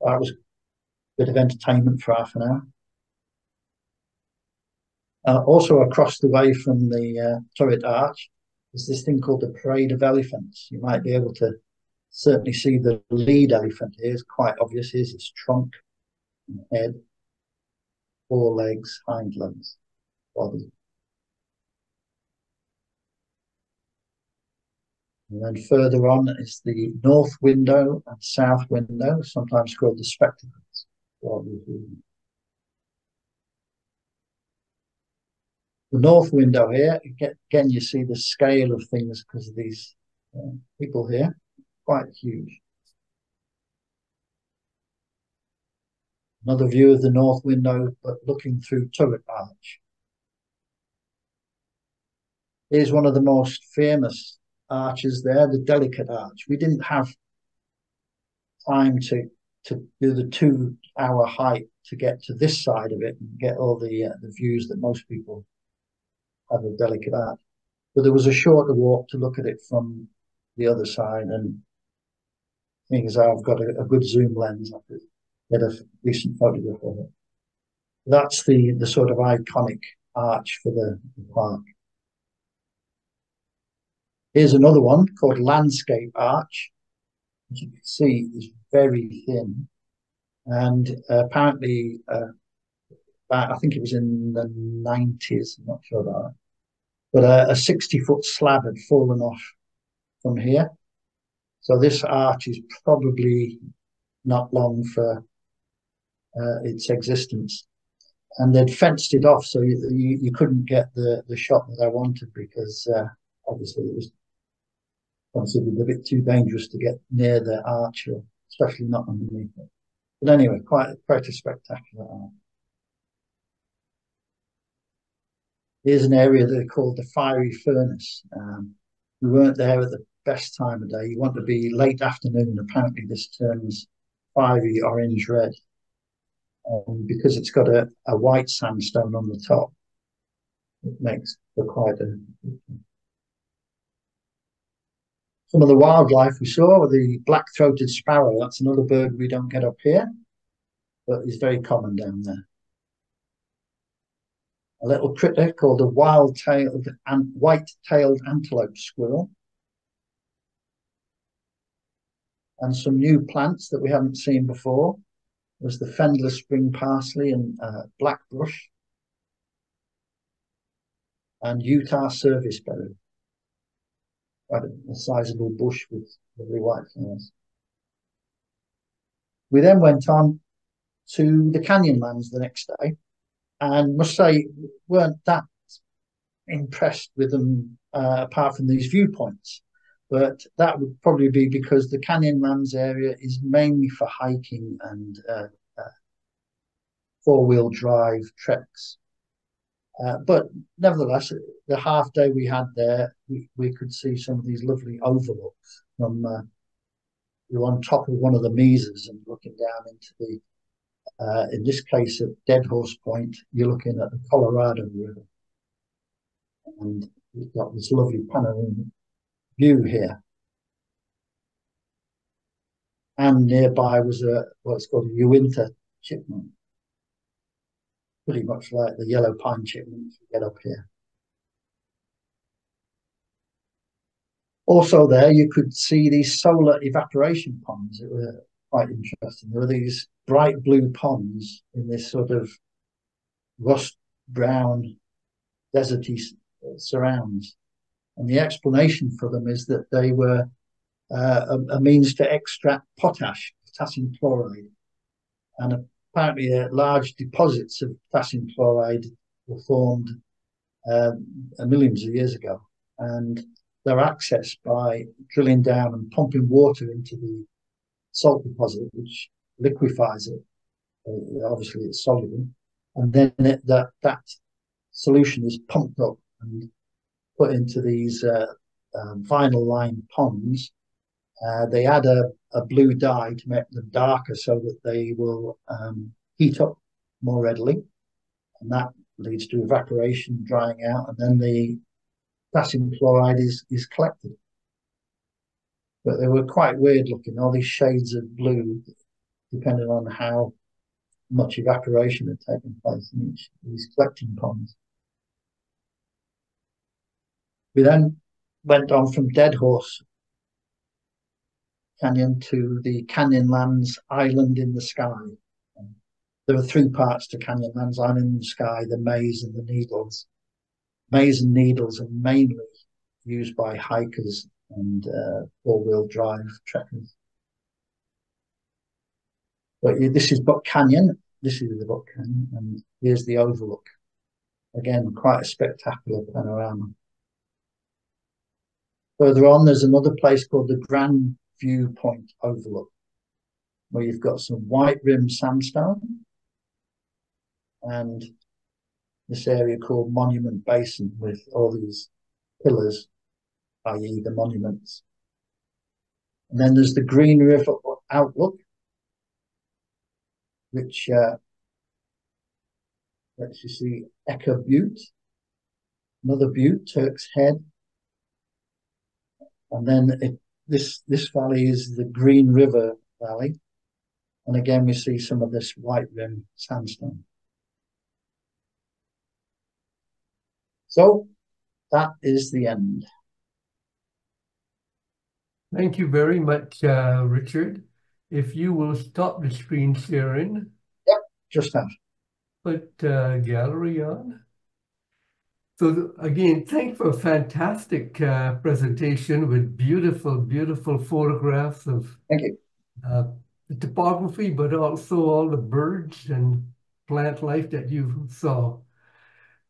That was a bit of entertainment for half an hour. Uh, also across the way from the uh, turret arch, is this thing called the parade of elephants. You might be able to certainly see the lead elephant here. It's quite obvious. Here's its trunk head, four legs, hind legs, body. And then further on is the north window and south window, sometimes called the spectacles. the north window here, again, you see the scale of things because of these uh, people here, quite huge. Another view of the north window, but looking through turret arch. Here's one of the most famous arches there, the delicate arch. We didn't have time to to do the two hour hike to get to this side of it and get all the uh, the views that most people have a delicate arch. But there was a shorter walk to look at it from the other side. And is, I've got a, a good zoom lens. I could get a decent photograph of it. That's the, the sort of iconic arch for the, the park. Here's another one called Landscape Arch. As you can see, is very thin. And uh, apparently, uh, I think it was in the 90s, I'm not sure about that. But a, a 60 foot slab had fallen off from here. So this arch is probably not long for uh, its existence. And they'd fenced it off so you, you, you, couldn't get the, the shot that I wanted because uh, obviously it was considered a bit too dangerous to get near the arch, or especially not underneath it. But anyway, quite quite a spectacular arch. Here's an area they call the fiery furnace. Um, we weren't there at the best time of day. You want to be late afternoon. Apparently, this turns fiery orange red. Um, because it's got a, a white sandstone on the top, it makes for quite a. Some of the wildlife we saw were the black-throated sparrow. That's another bird we don't get up here, but is very common down there a little critter called a wild-tailed and white-tailed antelope squirrel. And some new plants that we haven't seen before was the Fendler spring parsley and uh, blackbrush and Utah serviceberry. Quite a, a sizable bush with lovely white flowers. We then went on to the Canyonlands the next day and must say weren't that impressed with them uh, apart from these viewpoints. But that would probably be because the Canyon Canyonlands area is mainly for hiking and uh, uh, four-wheel drive treks. Uh, but nevertheless, the half day we had there, we, we could see some of these lovely overlooks from uh, you're on top of one of the mesas and looking down into the uh, in this case, at Dead Horse Point, you're looking at the Colorado River. And you've got this lovely panoramic view here. And nearby was a what's called a Uinta chipmunk. Pretty much like the yellow pine chipmunks you get up here. Also there you could see these solar evaporation ponds. It were quite interesting. There were these bright blue ponds in this sort of rust brown deserty uh, surrounds. And the explanation for them is that they were uh, a, a, means to extract potash, potassium chloride. And apparently, uh, large deposits of potassium chloride were formed um, millions of years ago. And they're accessed by drilling down and pumping water into the salt deposit, which liquefies it. Uh, obviously, it's soluble. And then it, that, that solution is pumped up and put into these uh, um, vinyl lined ponds. Uh, they add a, a blue dye to make them darker so that they will um, heat up more readily. And that leads to evaporation, drying out, and then the potassium chloride is, is collected. But they were quite weird looking, all these shades of blue, depending on how much evaporation had taken place in each of these collecting ponds. We then went on from Dead Horse Canyon to the Canyonlands Island in the Sky. There are three parts to Canyonlands Island in the Sky, the maze and the needles. Maze and needles are mainly used by hikers and uh, four-wheel drive trekkers. But this is Buck Canyon. This is the Buck Canyon, and here's the overlook. Again, quite a spectacular panorama. Further on, there's another place called the Grand Viewpoint Overlook, where you've got some white rim sandstone and this area called Monument Basin with all these pillars, i.e. the monuments. And then there's the Green River Outlook, which uh, lets you see Ekker Butte, another butte, Turk's Head, and then it, this this valley is the Green River Valley, and again we see some of this white rim sandstone. So that is the end. Thank you very much, uh, Richard. If you will stop the screen sharing. Yep, just that. Put uh, gallery on. So again, thanks for a fantastic uh, presentation with beautiful, beautiful photographs of Thank you. Uh, the topography, but also all the birds and plant life that you saw.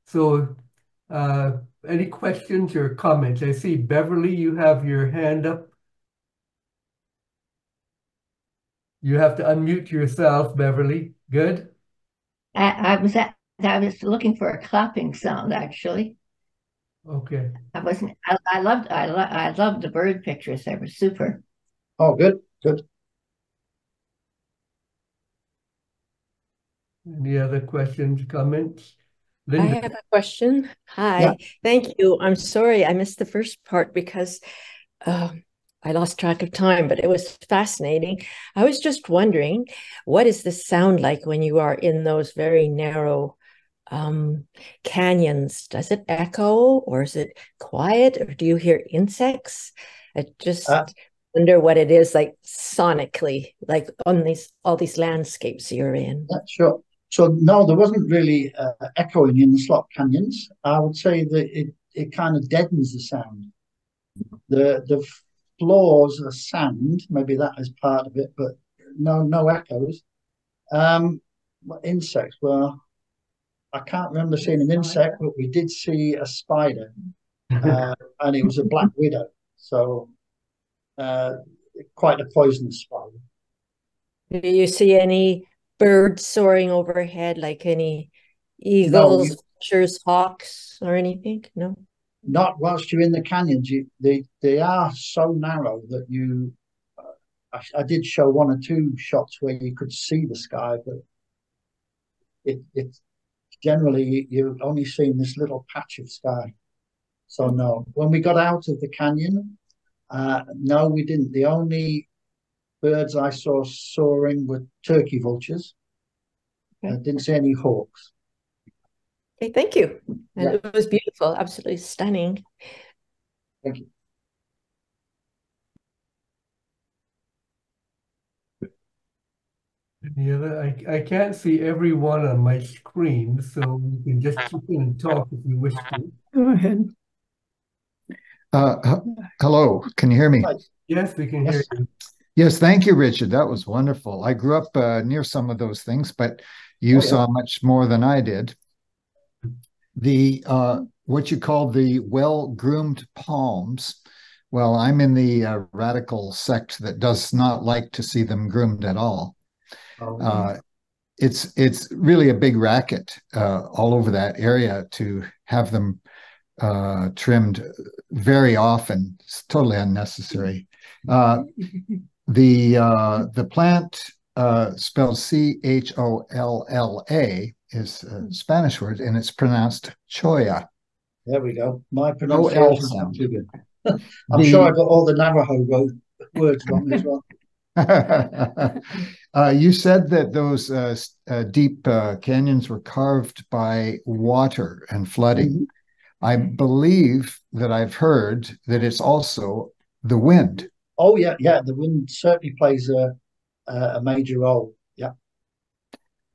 So uh, any questions or comments? I see Beverly, you have your hand up. You have to unmute yourself, Beverly. Good. I, I was at I was looking for a clapping sound actually. Okay. I wasn't. I, I loved. I, lo- I loved the bird pictures. They were super. Oh, good, good. Any other questions, comments? Linda. I have a question. Hi, yeah. thank you. I'm sorry I missed the first part because uh, I lost track of time, but it was fascinating. I was just wondering, what does this sound like when you are in those very narrow um, canyons? Does it echo or is it quiet or do you hear insects? I just uh, wonder what it is like sonically, like on these all these landscapes you're in. Yeah, sure. So no, there wasn't really uh, echoing in the slot canyons. I would say that it it kind of deadens the sound. The the floors are sand, maybe that is part of it, but no no echoes. Um, insects, well, I can't remember seeing an insect, but we did see a spider, uh, and it was a black widow. So, uh, quite a poisonous spider. Do you see any birds soaring overhead, like any eagles, no, hawks, or anything? No. Not whilst you're in the canyons. You, they they are so narrow that you. Uh, I, I did show one or two shots where you could see the sky, but it, it's generally you're only seeing this little patch of sky. So no. When we got out of the canyon, uh, no, we didn't. The only birds I saw soaring were turkey vultures. I didn't see any hawks. Okay, thank you. And Yeah. it was beautiful, absolutely stunning. Thank you. Any other? I, I can't see everyone on my screen, so you can just keep in and talk if you wish to. Go ahead. Uh, h- hello, can you hear me? Yes, we can hear you. Yes, thank you, Richard. That was wonderful. I grew up uh, near some of those things, but you Oh, yeah. saw much more than I did. The uh, what you call the well-groomed palms. Well, I'm in the uh, radical sect that does not like to see them groomed at all. Oh, Uh, it's it's really a big racket uh, all over that area to have them uh, trimmed very often. It's totally unnecessary. Uh, the uh, the plant uh, spelled C H O L L A is a Spanish word, and it's pronounced choya. there we go. My pronunciation too good. I'm sure I got all the Navajo words wrong as well. uh, you said that those uh, uh, deep uh, canyons were carved by water and flooding. Mhm. I believe that I've heard that it's also the wind. Oh yeah, yeah. The wind certainly plays a a a major role. Yeah.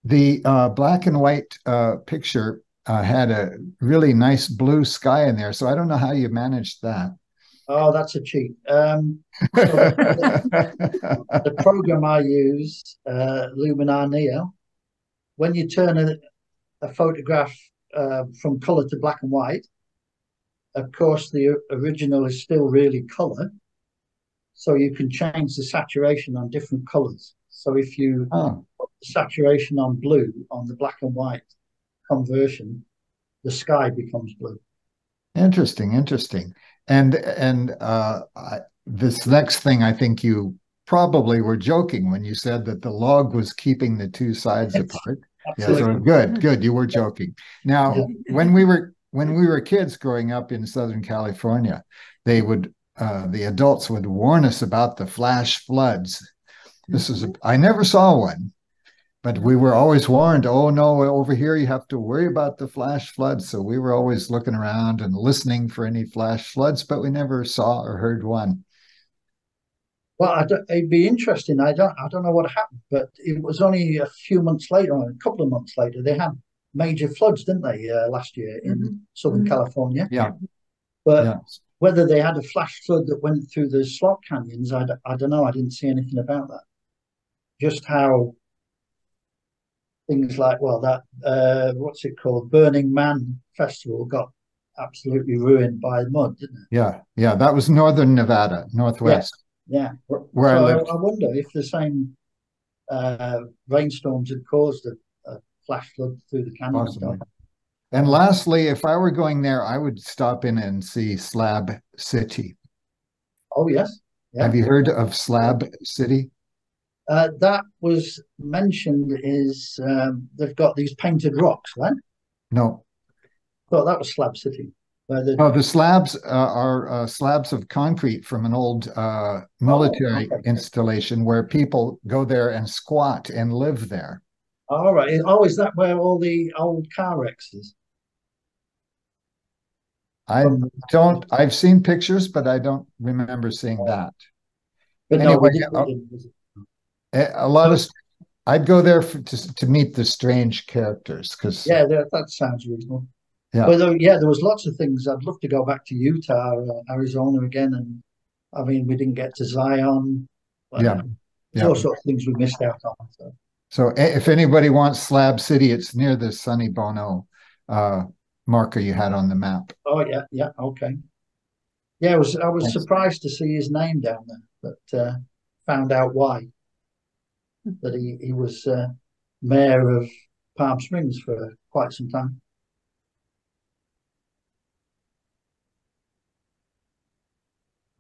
The uh, black and white uh, picture uh, had a really nice blue sky in there, so I don't know how you managed that. Oh, that's a cheat. Um, the program I use, uh, Luminar Neo, when you turn a, a photograph uh, from color to black and white, of course, the original is still really color. So you can change the saturation on different colors. So if you oh, put the saturation on blue on the black and white conversion, the sky becomes blue. interesting, interesting. And and uh, I, this next thing, I think you probably were joking when you said that the log was keeping the two sides Yes. apart. Yeah, Absolutely. so good, good. You were joking. Now, when we were when we were kids growing up in Southern California, they would uh, the adults would warn us about the flash floods. This is a, I never saw one, but we were always warned. Oh no, over here you have to worry about the flash floods. So we were always looking around and listening for any flash floods, but we never saw or heard one. Well, I don't, it'd be interesting. I don't, I don't know what happened, but it was only a few months later, or a couple of months later, they had major floods, didn't they, uh, last year in Southern Mhm. California? Yeah. But Yeah. whether they had a flash flood that went through the slot canyons, I, d- I don't know. I didn't see anything about that. Just how things like, well, that, uh, what's it called? Burning Man Festival got absolutely ruined by mud, didn't it? Yeah, yeah, that was northern Nevada, northwest. Yeah. Where I so lived. I wonder if the same uh, rainstorms had caused a, a flash flood through the canyon. Possibly. And lastly, if I were going there, I would stop in and see Slab City. Oh, yes. Yeah. Have you heard of Slab City? Uh, that was mentioned is um, they've got these painted rocks, right? No. Thought that was Slab City. Where the, Oh, the slabs uh, are uh, slabs of concrete from an old uh, military okay. installation where people go there and squat and live there. all right. Oh, is that where all the old car wrecks is? I don't, I've seen pictures, but I don't remember seeing that. But no, we Anyway, uh, we visit. A a lot of, I'd go there for, to, to meet the strange characters because Yeah, that, that sounds reasonable. Yeah. But there, yeah, there was lots of things. I'd love to go back to Utah, uh, Arizona again, and I mean, we didn't get to Zion. but Yeah, yeah. all sorts of things we missed out on. So. So if anybody wants Slab City, it's near the Sonny Bono uh, marker you had on the map. Oh yeah, yeah, okay. Yeah, I was I was Thanks. surprised to see his name down there, but uh, found out why. That he he was uh, mayor of Palm Springs for quite some time.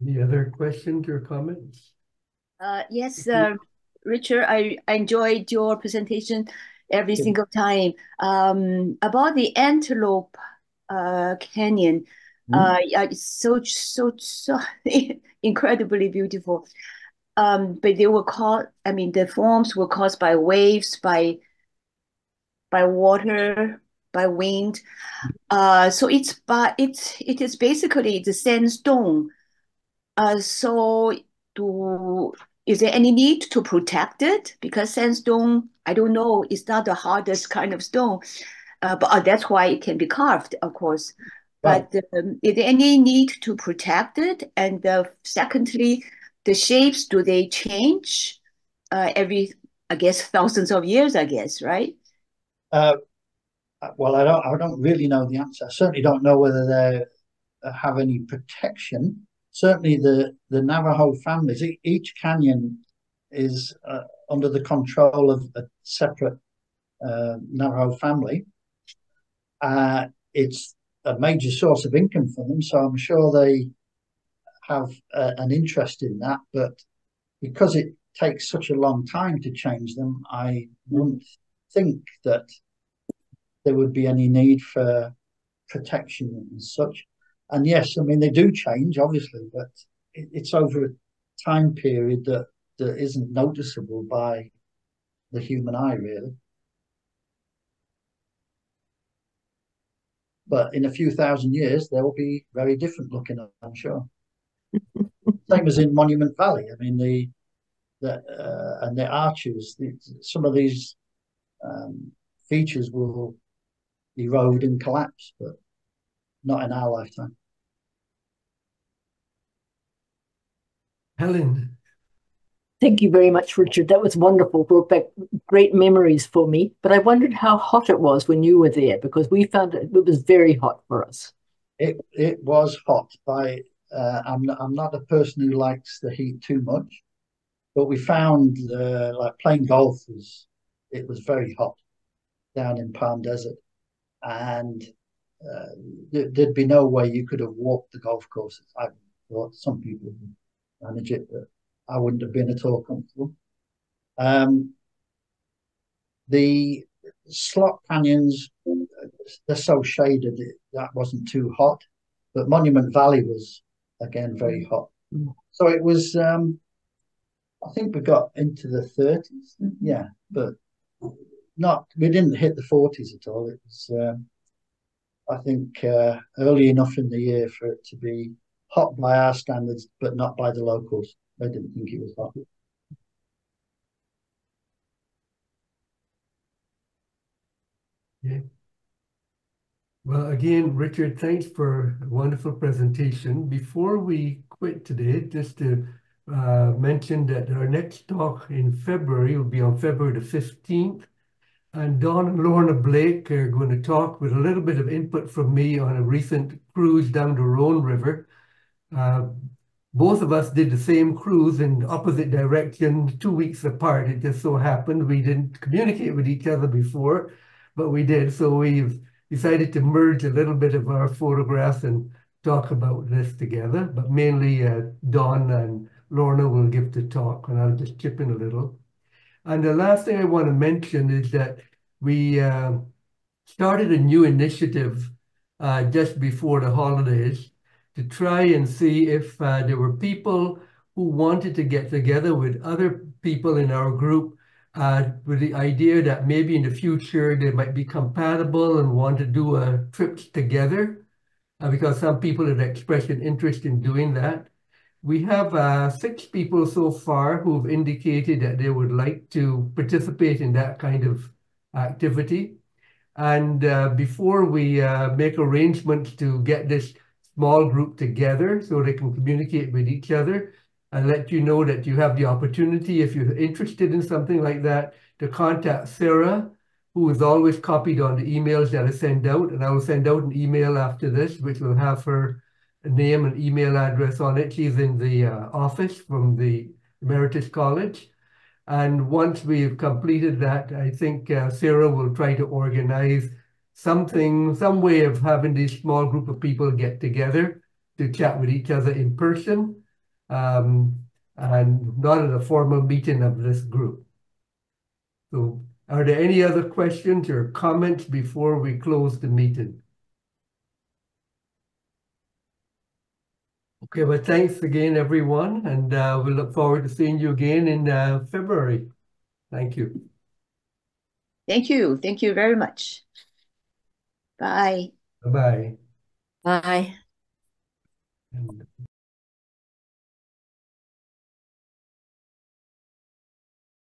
Any other questions or comments? Uh, yes, uh, Richard, I, I enjoyed your presentation every single time. Um, about the Antelope uh, Canyon, Uh, yeah, it's so so so incredibly beautiful. Um, but they were caused. I mean, the forms were caused by waves, by by water, by wind. Uh, so it's but it's it is basically the sandstone. Uh, so do is there any need to protect it? Because sandstone, I don't know, is not the hardest kind of stone, uh, but uh, that's why it can be carved, of course. Right. But um, is there any need to protect it? And uh, secondly, the shapes, do they change uh, every, I guess, thousands of years, I guess, right? Uh, well, I don't. I don't really know the answer. I certainly don't know whether they uh, have any protection. Certainly, the the Navajo families. Each canyon is uh, under the control of a separate uh, Navajo family. Uh, it's a major source of income for them, so I'm sure they have uh, an interest in that. But because it takes such a long time to change them, I wouldn't think that there would be any need for protection and such. And yes, I mean they do change, obviously, but it, it's over a time period that that isn't noticeable by the human eye, really. But in a few thousand years, they will be very different looking, I'm sure. Same as in Monument Valley. I mean, the the uh, and the arches, the, some of these um, features will erode and collapse, but not in our lifetime. Helen, Thank you very much, Richard. That was wonderful. Brought back great memories for me. But I wondered how hot it was when you were there because we found it, it was very hot for us. It it was hot. By uh, I'm not, I'm not a person who likes the heat too much, but we found uh, like playing golf was it was very hot down in Palm Desert, and uh, there, there'd be no way you could have walked the golf courses. I thought some people would manage it, but I wouldn't have been at all comfortable. Um, the slot canyons, they're so shaded that wasn't too hot, but Monument Valley was again very hot. So it was, um, I think we got into the 30s, yeah, but not, we didn't hit the 40s at all. It was, um, I think, uh, early enough in the year for it to be hot by our standards, but not by the locals. They didn't think it was hot. Yeah. Well, again, Richard, thanks for a wonderful presentation. Before we quit today, just to uh, mention that our next talk in February will be on February the 15th. And Don and Lorna Blake are going to talk with a little bit of input from me on a recent cruise down the Rhone River. Uh, both of us did the same cruise in opposite directions, two weeks apart. It just so happened we didn't communicate with each other before, but we did. So we've decided to merge a little bit of our photographs and talk about this together. But mainly uh, Don and Lorna will give the talk, and I'll just chip in a little. And the last thing I want to mention is that we uh, started a new initiative uh, just before the holidays to try and see if uh, there were people who wanted to get together with other people in our group uh, with the idea that maybe in the future they might be compatible and want to do a trip together uh, because some people have expressed an interest in doing that. We have uh, six people so far who've indicated that they would like to participate in that kind of activity. And uh, before we uh, make arrangements to get this small group together so they can communicate with each other and let you know that you have the opportunity, if you're interested in something like that, to contact Sarah, who is always copied on the emails that I send out. And I will send out an email after this, which will have her name and email address on it. She's in the uh, office from the Emeritus College. And once we've completed that, I think uh, Sarah will try to organize something, some way of having this small group of people get together to chat with each other in person um, and not at a formal meeting of this group. So are there any other questions or comments before we close the meeting? Okay, well, thanks again, everyone, and uh, we look forward to seeing you again in uh, February. Thank you. Thank you. Thank you very much. Bye. Bye-bye. Bye. And-